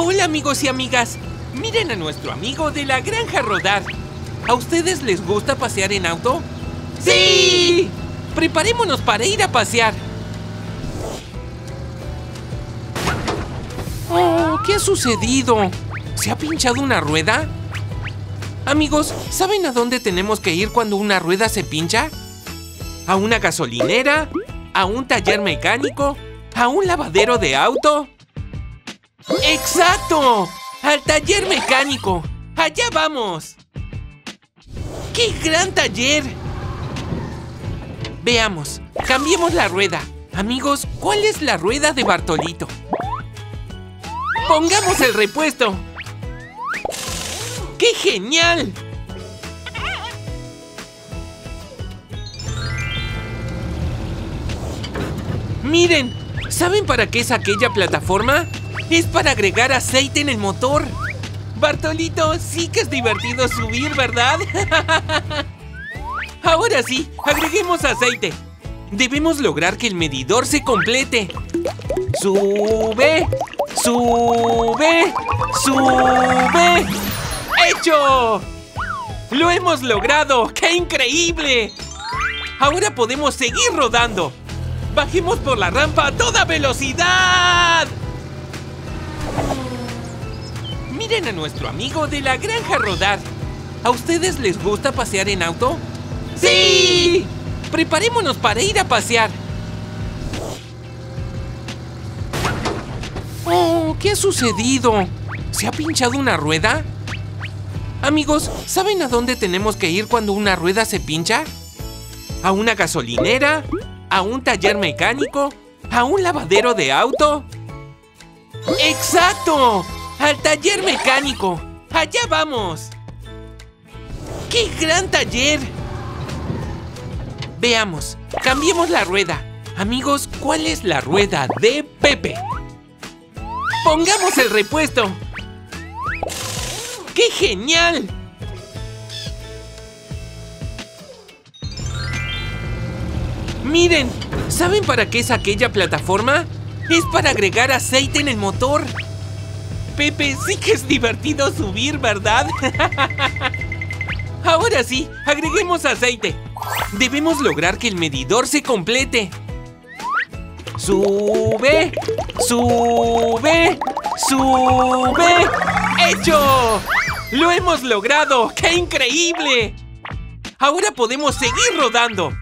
Hola amigos y amigas. Miren a nuestro amigo de la granja rodar. ¿A ustedes les gusta pasear en auto? ¡Sí! Preparémonos para ir a pasear. Oh, ¿qué ha sucedido? ¿Se ha pinchado una rueda? Amigos, ¿saben a dónde tenemos que ir cuando una rueda se pincha? ¿A una gasolinera? ¿A un taller mecánico? ¿A un lavadero de auto? ¡Exacto! ¡Al taller mecánico! ¡Allá vamos! ¡Qué gran taller! Veamos, cambiemos la rueda. Amigos, ¿cuál es la rueda de Bartolito? ¡Pongamos el repuesto! ¡Qué genial! ¡Miren! ¿Saben para qué es aquella plataforma? Es para agregar aceite en el motor. Bartolito, sí que es divertido subir, ¿verdad? Ahora sí, agreguemos aceite. Debemos lograr que el medidor se complete. ¡Sube! ¡Sube! ¡Sube! ¡Hecho! ¡Lo hemos logrado! ¡Qué increíble! Ahora podemos seguir rodando. Bajemos por la rampa a toda velocidad. Miren a nuestro amigo de la granja rodar. ¿A ustedes les gusta pasear en auto? ¡Sí! Preparémonos para ir a pasear. Oh, ¿qué ha sucedido? ¿Se ha pinchado una rueda? Amigos, ¿saben a dónde tenemos que ir cuando una rueda se pincha? ¿A una gasolinera? ¿A un taller mecánico? ¿A un lavadero de auto? ¡Exacto! ¡Al taller mecánico! ¡Allá vamos! ¡Qué gran taller! Veamos, cambiemos la rueda. Amigos, ¿cuál es la rueda de Pepe? ¡Pongamos el repuesto! ¡Qué genial! Miren, ¿saben para qué es aquella plataforma? Es para agregar aceite en el motor. Pepe, sí que es divertido subir, ¿verdad? Ahora sí, agreguemos aceite. Debemos lograr que el medidor se complete. ¡Sube! ¡Sube! ¡Sube! ¡Hecho! ¡Lo hemos logrado! ¡Qué increíble! Ahora podemos seguir rodando.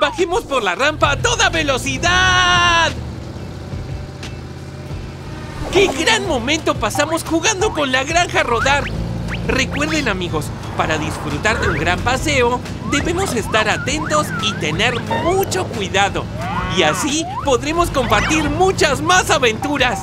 ¡Bajemos por la rampa a toda velocidad! ¡Qué gran momento pasamos jugando con la granja rodar! Recuerden amigos, para disfrutar de un gran paseo, debemos estar atentos y tener mucho cuidado. Y así podremos compartir muchas más aventuras.